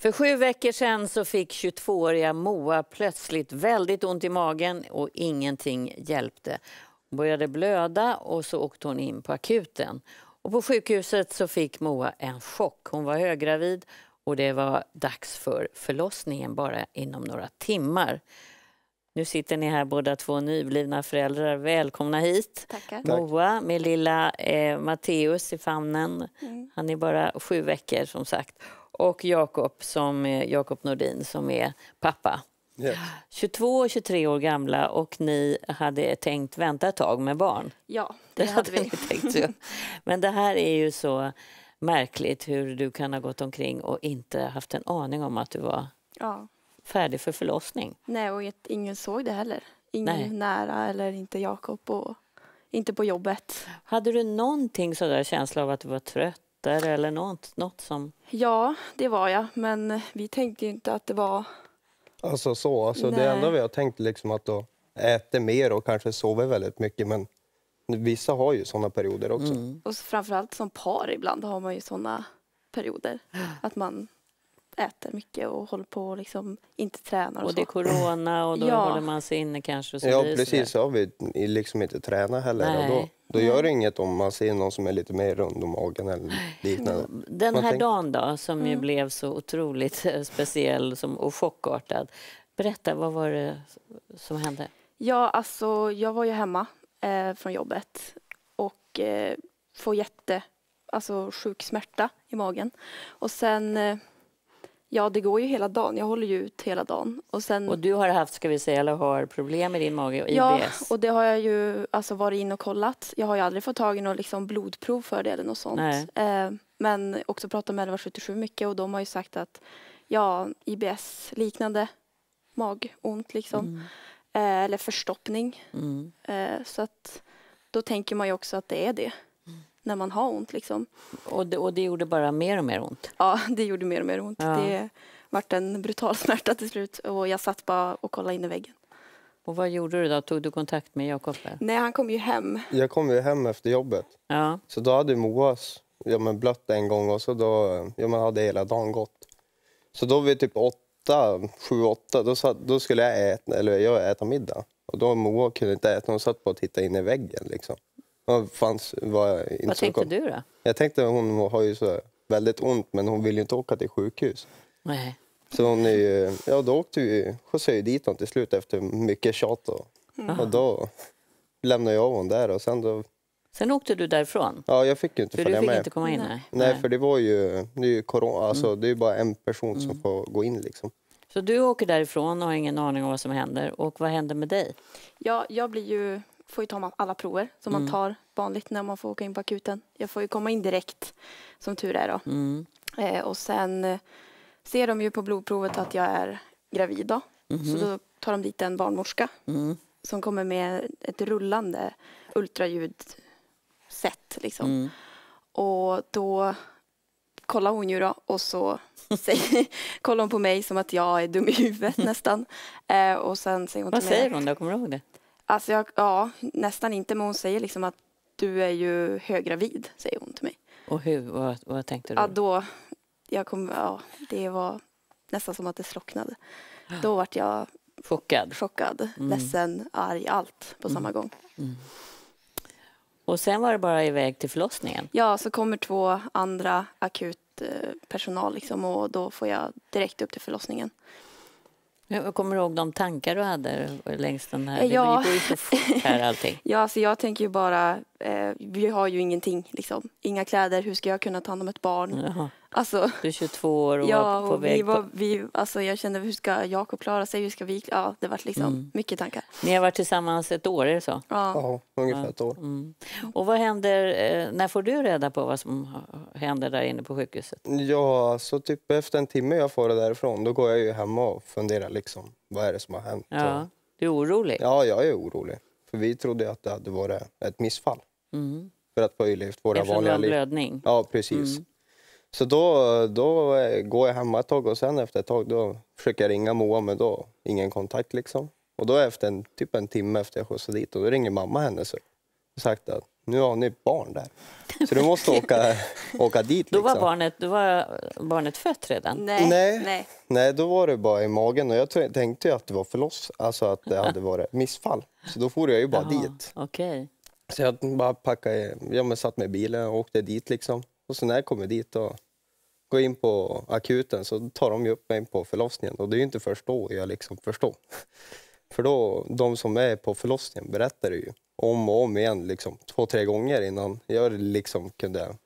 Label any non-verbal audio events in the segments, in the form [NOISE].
För sju veckor sedan så fick 22-åriga Moa plötsligt väldigt ont i magen och ingenting hjälpte. Hon började blöda och så åkte hon in på akuten. Och på sjukhuset så fick Moa en chock. Hon var höggravid och det var dags för förlossningen bara inom några timmar. Nu sitter ni här båda två nyblivna föräldrar. Välkomna hit. Tackar. Moa med lilla eh, Matteus i famnen. Mm. Han är bara sju veckor som sagt. Och Jakob som Jakob Nordin som är pappa. Ja. 22 och 23 år gamla och ni hade tänkt vänta ett tag med barn. Ja, [LAUGHS] det hade vi. ni tänkt ju. Men det här är ju så märkligt hur du kan ha gått omkring och inte haft en aning om att du var Ja. färdig för förlossning. Nej, och ingen såg det heller. Ingen Nej. nära eller inte Jakob och inte på jobbet. Hade du någonting sådär känsla av att du var tröttare eller något, något som... Ja, det var jag, men vi tänkte ju inte att det var... Alltså så, alltså det enda vi har tänkt liksom att då äter mer och kanske sover väldigt mycket men vissa har ju sådana perioder också. Mm. Och så framförallt som par ibland har man ju sådana perioder. Att man äter mycket och håller på och liksom inte tränar och, Och det är corona och då Ja. håller man sig inne kanske. Och så Ja precis, så har vi liksom inte tränat heller och då, Nej. då gör det inget om man ser någon som är lite mer rund om magen eller liknande. Den Man här tänk- dagen då, som ju Mm. blev så otroligt eh, speciell som, och chockartad. Berätta, vad var det som hände? Ja, alltså jag var ju hemma eh, från jobbet och eh, får jätte, alltså sjuk smärta i magen. Och sen, eh, ja det går ju hela dagen, jag håller ju ut hela dagen. Och sen, Och du har haft, ska vi säga, eller har problem med din mage och ja, IBS? och det har jag ju alltså varit in och kollat. Jag har ju aldrig fått tag i något liksom blodprov för det eller något sånt. Eh, men också pratat med 1177 mycket och de har ju sagt att ja, IBS liknande magont liksom. Mm. Eh, eller förstoppning. Mm. Eh, så att då tänker man ju också att det är det. När man har ont liksom. Och, det, och det gjorde bara mer och mer ont? Ja, det gjorde mer och mer ont. Ja. Det vart en brutal [LAUGHS] smärta till slut och jag satt bara och kollade in i väggen. Och vad gjorde du då? Tog du kontakt med Jakob? Nej, han kom ju hem. Jag kom ju hem efter jobbet Ja. så då hade Moas ja, men blött en gång och så då ja, men hade hela dagen gått. Så då vid typ åtta, sju, åtta, då, satt, då skulle jag äta, eller jag äta middag. Och då Moa kunde inte äta, hon satt bara och tittade in i väggen liksom. Och fanns, var inte Vad tänkte du då? Jag tänkte hon har ju så väldigt ont men hon vill ju inte åka till sjukhus. Nej. Så hon är ju, ja då åkte vi, skjutsade ju dit honom till slut efter mycket tjat och, och då lämnade jag honom där och sen då, Sen åkte du därifrån? ja jag fick ju inte För du följa fick med. inte komma in? Nej. Nej. Nej för det var ju, det är ju corona, alltså Mm. det är ju bara en person som får gå in liksom. Så du åker därifrån och har ingen aning om vad som händer. Och vad händer med dig? Ja, jag blir ju, får ju ta alla prover som Mm. man tar vanligt när man får åka in på akuten. Jag får ju komma in direkt, som tur är då. Mm. Eh, och sen eh, ser de ju på blodprovet att jag är gravid då. Så då tar de dit en barnmorska Mm. som kommer med ett rullande ultraljudset liksom. Mm. Och då kollar hon ju då och så [LAUGHS] säger, kollar hon på mig som att jag är dum i huvudet [LAUGHS] nästan. Eh, och sen säger hon Vad säger hon då? Kommer du ihåg det? Alltså jag, ja, nästan inte men hon säger liksom att du är ju höggravid, säger hon till mig. Och hur? Vad, vad tänkte du? Ja då, jag kom, ja det var nästan som att det slocknade. Då vart jag Chockad? chockad, ledsen, arg, allt på samma gång. Och sen var det bara iväg till förlossningen? Ja, så kommer två andra akutpersonal liksom och då får jag direkt upp till förlossningen. Jag kommer du ihåg de tankar du hade längs den här? Ja. Det går ju så fort här allting. [LAUGHS] Ja, alltså jag tänker ju bara, eh, vi har ju ingenting liksom. Inga kläder, hur ska jag kunna ta hand om ett barn? Jaha. Alltså, Du är 22 år och ja, var på och vi väg. var, På... vi, alltså jag kände, hur ska Jakob klara sig? Hur ska vi, ja det var liksom Mm. mycket tankar. Ni har varit tillsammans ett år, är det så? Ja. Ja, ungefär ett år. Mm. Och vad händer, eh, när får du reda på vad som händer där inne på sjukhuset? Ja, så typ efter en timme jag får det därifrån då går jag ju hemma och funderar liksom vad är det som har hänt? Ja, du är orolig? ja jag är orolig. För vi trodde att det hade varit ett missfall. Mm. För att ju levt våra Eftersom vanliga liv. blödning? Ja, precis. Mm. Så då, då går jag hemma ett tag och sen efter ett tag då försöker jag ringa Moa men då ingen kontakt liksom. Och då efter en, typ en timme efter jag skjutsade dit och då ringer mamma henne och sagt att nu har ni barn där. Så du måste åka, [LAUGHS] åka dit. Då Liksom. var barnet, då var barnet fött redan? Nej. Nej. Nej. Nej, då var det bara i magen och jag tänkte att det var förloss, alltså att det hade varit missfall. Så då får jag ju bara Jaha, dit. Okej. Så jag bara packade, ja, men satt med i bilen och åkte dit liksom. Och så när jag kommer dit och går in på akuten så tar de ju upp mig på förlossningen och det är ju inte först då jag liksom förstår. [LAUGHS] För då, de som är på förlossningen berättar det ju om och om igen, liksom, två, tre gånger innan jag liksom kunde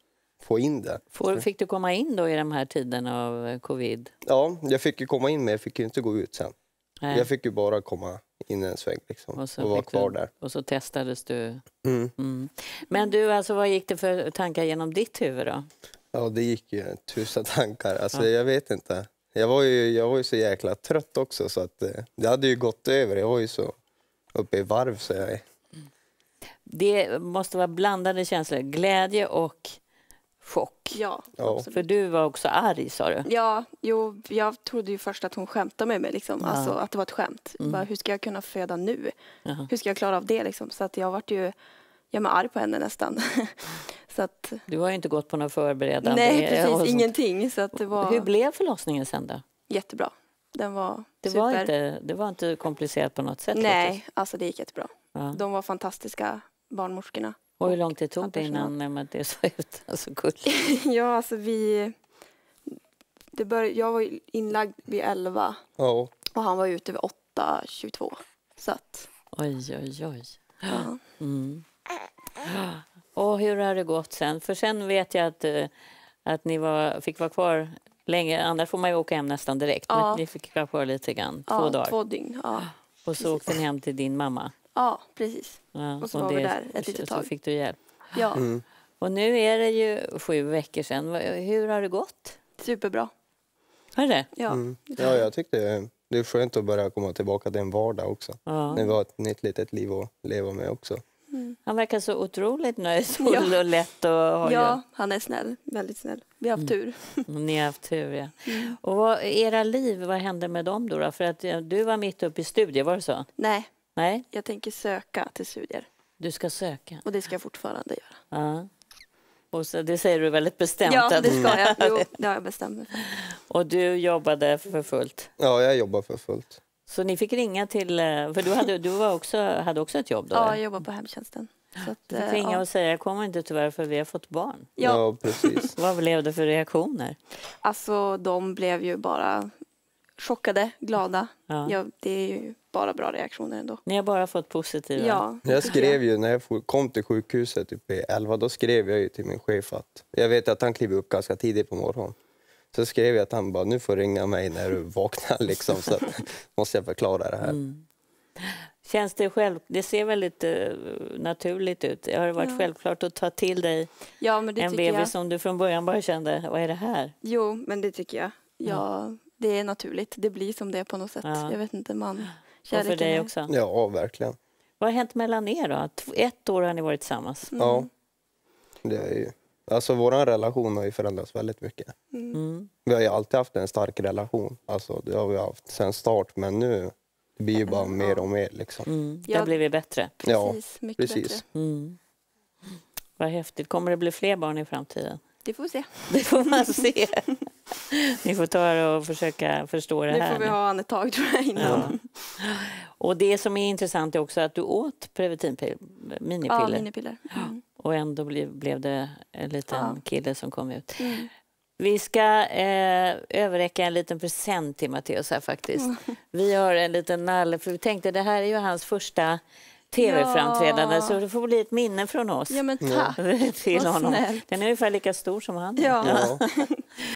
få in det. Får, fick du komma in då i de här tiderna av covid? Ja, jag fick ju komma in men jag fick ju inte gå ut sen. Nej. Jag fick ju bara komma in en sväng liksom, och, Och vara kvar du- där. Och så testades du. Mm. Mm. Men du, alltså, vad gick det för tankar genom ditt huvud då? Ja, det gick ju tusen tankar. Alltså, Ja. Jag vet inte. Jag var, ju, jag var ju så jäkla trött också så att eh, det hade ju gått över. Jag var ju så uppe i varv så jag. Det måste vara blandade känslor, glädje och chock. Ja, Ja. För du var också arg sa du? Ja, jo, jag trodde ju först att hon skämtade med mig, liksom. Ja. alltså, att det var ett skämt. Mm. Bara, hur ska jag kunna föda nu? Jaha. Hur ska jag klara av det? Liksom? Så att jag vart ju jag var arg på henne nästan. [LAUGHS] så att, Du har ju inte gått på några förberedande... nej, precis, sånt. ingenting. Så att det var Hur blev förlossningen sen då? jättebra. Den var Det super. var, inte, det var inte komplicerat på något sätt? Nej, alltså det gick jättebra. Ja. De var fantastiska barnmorskorna. Och hur lång tid tog det innan det såg ut? Alltså, gull. [LAUGHS] ja, alltså vi... Det bör, jag var inlagd vid 11 Ja, och han var ute vid 8.22. Så att, Oj, oj, oj. ja. Mm. Och hur har det gått sen? För sen vet jag att, eh, att ni var, fick vara kvar länge. Annars får man ju åka hem nästan direkt. Ja. Men ni fick vara kvar lite grann, två ja, dagar. Två dygn. Ja, och så åkte ni hem till din mamma. Ja precis. Ja, Och så var vi där ett litet Så tag. fick du hjälp. Ja, mm. Och nu är det ju sju veckor sedan. Hur har det gått? superbra. Har det? Ja. Mm. ja jag tyckte det är skönt att börja komma tillbaka till en vardag också. Ja. Vi har ett nytt litet liv att leva med också. Han verkar så otroligt nöjsfull [LAUGHS] Ja. och lätt och har ja, han är snäll. Väldigt snäll. Vi har haft tur. [LAUGHS] ju, Ni har haft tur, ja. Och vad, era liv, vad hände med dem då? då? För att du var mitt uppe i studier, var det så? Nej, Nej, jag tänker söka till studier. du ska söka. Och det ska jag fortfarande göra. Ja. Och så, det säger du väldigt bestämt. Ja, att- det ska jag. [LAUGHS] Jo, det har jag bestämt mig för. Och du jobbade för fullt. Ja, jag jobbar för fullt. Så ni fick ringa till... eh, För du hade, du var också, hade också ett jobb då? Ja, jag jobbar på hemtjänsten. Så att, Du fick eh, ringa ja. och säga jag kommer inte tyvärr för vi har fått barn. Ja, precis. [LAUGHS] Vad blev det för reaktioner? alltså de blev ju bara chockade, glada. Ja. Ja, det är ju bara bra reaktioner ändå. Ni har bara fått positiva? Ja, Jag skrev ju när jag kom till sjukhuset typ i 11, då skrev jag ju till min chef att jag vet att han kliver upp ganska tidigt på morgonen. Så skrev jag att han bara, nu får ringa mig när du [LAUGHS] vaknar liksom, så att, [LAUGHS] måste jag förklara det här. Mm. Känns det själv... Det ser väldigt eh, naturligt ut. Har det varit Ja. självklart att ta till dig Ja, men det en tycker jag. bebis som du från början bara kände, vad är det här? Jo, men det tycker jag. Ja, det är naturligt. Det blir som det är på något sätt. Ja. Jag vet inte, man... Och för Kärleken dig är- också? Ja, verkligen. Vad har hänt mellan er då? Ett år har ni varit tillsammans. Ja. Det är ju, alltså vår relation har ju förändrats väldigt mycket. Mm. Vi har ju alltid haft en stark relation, alltså det har vi haft sen start, men nu det blir ju bara mer och mer liksom. Mm. Det Ja. har blivit bättre. Ja, Precis, mycket precis. bättre. Mm. Vad häftigt. Kommer det bli fler barn i framtiden? Det får vi se. Det får man se. [LAUGHS] [LAUGHS] Ni får ta och försöka förstå det Nu här. får vi nu. ha han ett tag tror jag innan. Ja. Och det som är intressant är också att du åt preventivpiller, Ja, minipiller minipiller. Mm. och ändå blev, blev det en liten Ja. kille som kom ut. Mm. Vi ska eh, överräcka en liten present till Matteus här faktiskt. [LAUGHS] Vi har en liten nalle, för vi tänkte det här är ju hans första tv-framträdande Ja. så det får bli ett minne från oss. Ja, men tack. [LAUGHS] till Vad honom. snällt. Den är ungefär lika stor som han. Ja. Ja.